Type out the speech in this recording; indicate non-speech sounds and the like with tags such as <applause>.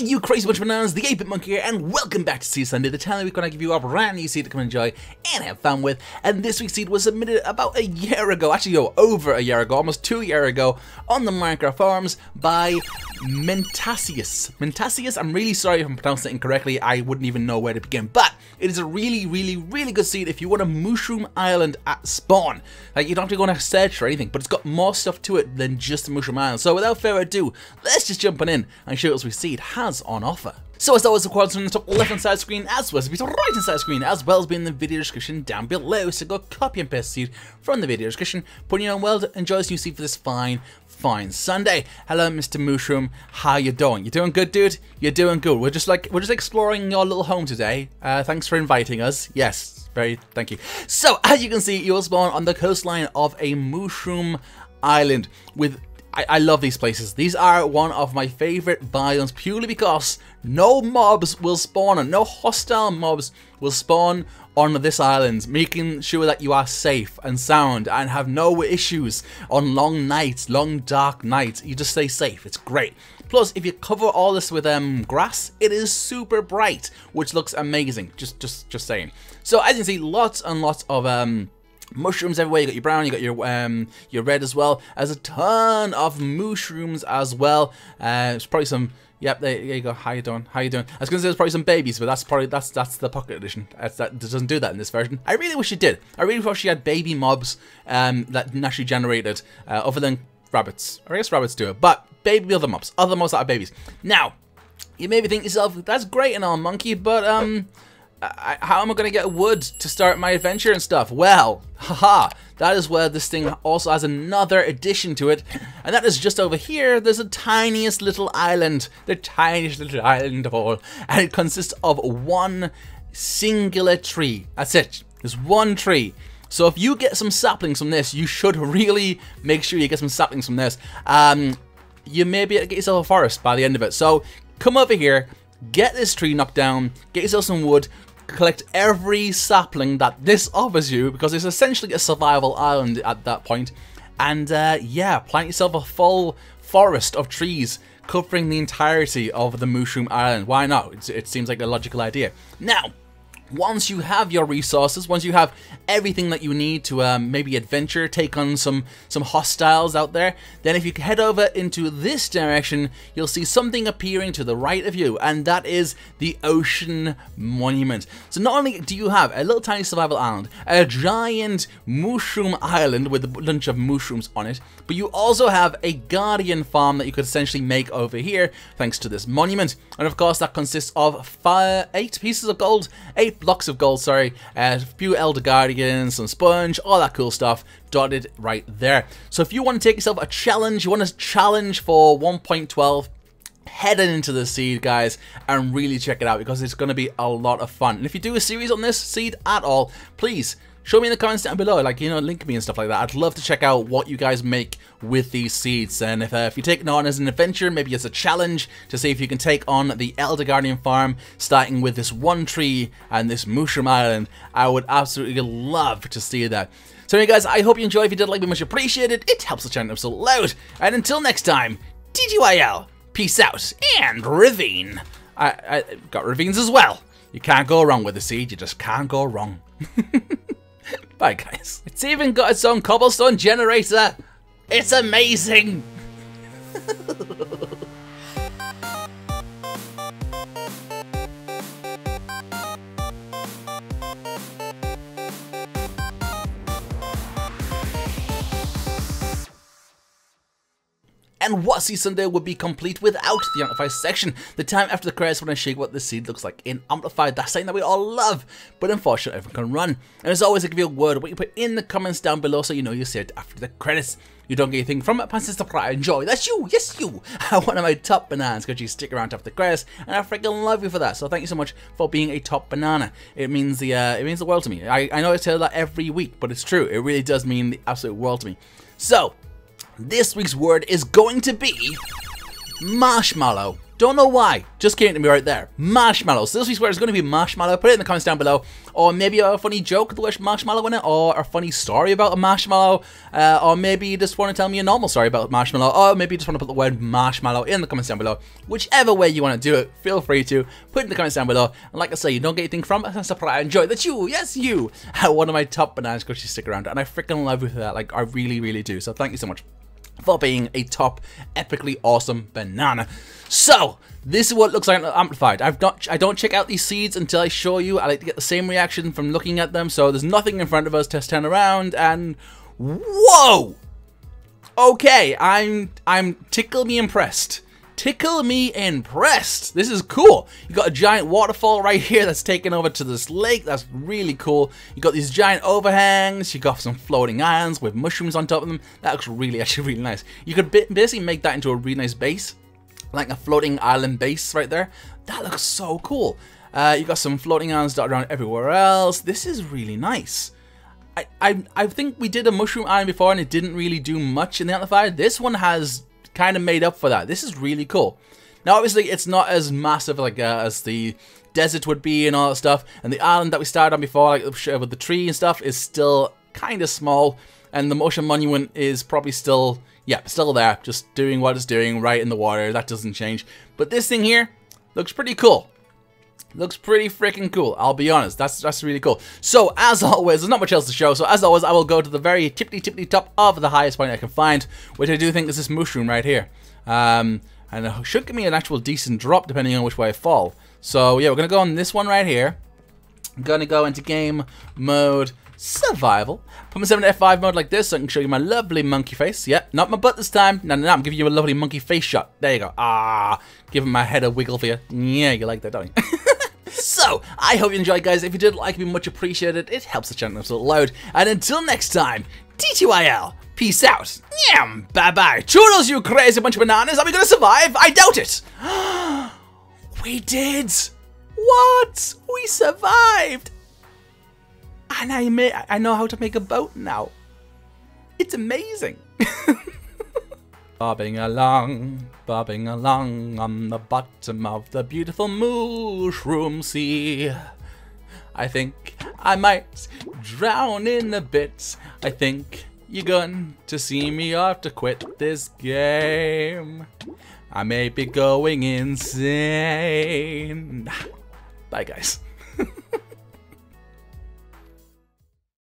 Hey, you crazy bunch of bananas, the 8-Bit Monkey here, and welcome back to Seed Sunday, the time we're gonna give you a brand new seed to come enjoy and have fun with. And this week's seed was submitted about a year ago, actually, yo, over a year ago, almost two year ago, on the Minecraft forums by Mentasys. Mentasys, I'm really sorry if I'm pronouncing it incorrectly, I wouldn't even know where to begin, but it is a really, really, really good seed if you want a Mushroom Island at spawn. Like, you don't have to go on a search for anything, but it's got more stuff to it than just a Mushroom Island. So without further ado, let's just jump on in and show what this Seed has on offer. So as always, the quads on the top left hand side screen, as well as the right hand side screen, as well as being in the video description down below. So go copy and paste seed from the video description, put your own world, enjoy this new seed for this fine, fine Sunday. Hello, Mr. Mushroom. How you doing? You doing good, dude? You're doing good. We're just like we're just exploring your little home today. Uh, thanks for inviting us. Yes, very thank you. So as you can see, you'll spawn on the coastline of a mushroom island with I, I, love these places. These are one of my favorite biomes purely because no mobs will spawn and no hostile mobs will spawn on this island, making sure that you are safe and sound and have no issues on long nights, long dark nights. You just stay safe. It's great. Plus, if you cover all this with um, grass, it is super bright, which looks amazing. Just, just, just saying. So as you can see, lots and lots of um, mushrooms everywhere. You got your brown, you got your um your red as well. There's a ton of mushrooms as well. Uh, there's probably some. Yep, there, there, you go. How you doing? How you doing? I was gonna say there's probably some babies, but that's probably that's that's the pocket edition. That's, that doesn't do that in this version. I really wish it did. I really wish she had baby mobs um that naturally generated, uh, other than rabbits. I guess rabbits do it, but baby other mobs, other mobs that are babies. Now, you maybe think to yourself, that's great and all, monkey, but um. I, how am I going to get wood to start my adventure and stuff? Well, haha, that is where this thing also has another addition to it, and that is just over here, there's a tiniest little island, the tiniest little island of all, and it consists of one singular tree. That's it, there's one tree. So if you get some saplings from this, you should really make sure you get some saplings from this. Um, you may be able to get yourself a forest by the end of it. So come over here, get this tree knocked down, get yourself some wood, collect every sapling that this offers you because it's essentially a survival island at that point. And uh, yeah, plant yourself a full forest of trees covering the entirety of the Mushroom Island. Why not? It, it seems like a logical idea. Now, once you have your resources, once you have everything that you need to um, maybe adventure, take on some some hostiles out there, then if you head over into this direction, you'll see something appearing to the right of you, and that is the Ocean Monument. So not only do you have a little tiny survival island, a giant mushroom island with a bunch of mushrooms on it, but you also have a guardian farm that you could essentially make over here, thanks to this monument. And of course, that consists of five, eight pieces of gold, eight blocks of gold, sorry, a few Elder Guardians, some sponge, all that cool stuff dotted right there. So if you want to take yourself a challenge, you want to challenge for 1.12, head into the seed guys and really check it out because it's going to be a lot of fun and if you do a series on this seed at all please show me in the comments down below, like, you know, link me and stuff like that. I'd love to check out what you guys make with these seeds. And if, uh, if you take it on as an adventure, maybe as a challenge to see if you can take on the Elder Guardian farm, starting with this one tree and this Mushroom Island, I would absolutely love to see that. So anyway guys, I hope you enjoy. If you did, like me, much appreciated. It helps the channel so loud. And until next time, TTYL, peace out, and Ravine. I, I got ravines as well. You can't go wrong with the seed, you just can't go wrong. <laughs> Bye, guys. It's even got its own cobblestone generator. It's amazing. <laughs> And what season there would be complete without the Amplified section? The time after the credits when I shake what the seed looks like in Amplified, that's something that we all love, but unfortunately everyone can run. And as always, I give you a word what you put in the comments down below so you know you see it after the credits. You don't get anything from it, Sister Pride. Enjoy. That's you. Yes, you. <laughs> One of my top bananas because you stick around after the credits, and I freaking love you for that. So thank you so much for being a top banana. It means the uh, it means the world to me. I, I know I tell that every week, but it's true. It really does mean the absolute world to me. So, this week's word is going to be marshmallow. Don't know why. Just came to me right there. Marshmallows. This week's word is going to be marshmallow. Put it in the comments down below. Or maybe a funny joke with the marshmallow in it. Or a funny story about a marshmallow. Uh, or maybe you just want to tell me a normal story about marshmallow. Or maybe you just want to put the word marshmallow in the comments down below. Whichever way you want to do it, feel free to. Put it in the comments down below. And like I say, you don't get anything from it. That's I enjoy that you, yes you, <laughs> one of my top bananas because you stick around. And I freaking love you for that. Like, I really, really do. So thank you so much for being a top epically awesome banana. So, this is what looks like amplified. I've not, I don't check out these seeds until I show you. I like to get the same reaction from looking at them. So there's nothing in front of us. Test turn around and whoa. Okay, I'm I'm tickle me impressed. Tickle me impressed. This is cool. You got a giant waterfall right here that's taken over to this lake. That's really cool. You got these giant overhangs. You got some floating islands with mushrooms on top of them. That looks really, <laughs> actually really nice. You could basically make that into a really nice base. Like a floating island base right there. That looks so cool. Uh, you got some floating islands dotted around everywhere else. This is really nice. I, I, I think we did a mushroom island before and it didn't really do much in the amplifier. This one has kind of made up for that. This is really cool. Now, obviously, it's not as massive like uh, as the desert would be and all that stuff. And the island that we started on before, like with the tree and stuff, is still kind of small. And the ocean monument is probably still, yeah, still there, just doing what it's doing right in the water. That doesn't change. But this thing here looks pretty cool. Looks pretty freaking cool, I'll be honest. That's that's really cool. So, as <laughs> always, there's not much else to show. So, as always, I will go to the very tippity tippity top of the highest point I can find, which I do think is this mushroom right here. Um, and it should give me an actual decent drop depending on which way I fall. So, yeah, we're going to go on this one right here. I'm going to go into game mode survival. Put myself in F5 mode like this so I can show you my lovely monkey face. Yep, not my butt this time. No, no, no, I'm giving you a lovely monkey face shot. There you go. Ah, giving my head a wiggle for you. Yeah, you like that, don't you? <laughs> So, I hope you enjoyed, guys. If you did, like, it'd be much appreciated. It helps the channel a load. And until next time, TTYL, peace out. Yam, bye-bye. Churros, you crazy bunch of bananas. Are we gonna survive? I doubt it. <gasps> we did. What? We survived. And I, may, I know how to make a boat now. It's amazing. <laughs> Bobbing along, bobbing along on the bottom of the beautiful mushroom sea. I think I might drown in a bit. I think you're going to see me have to quit this game. I may be going insane. Bye, guys. <laughs>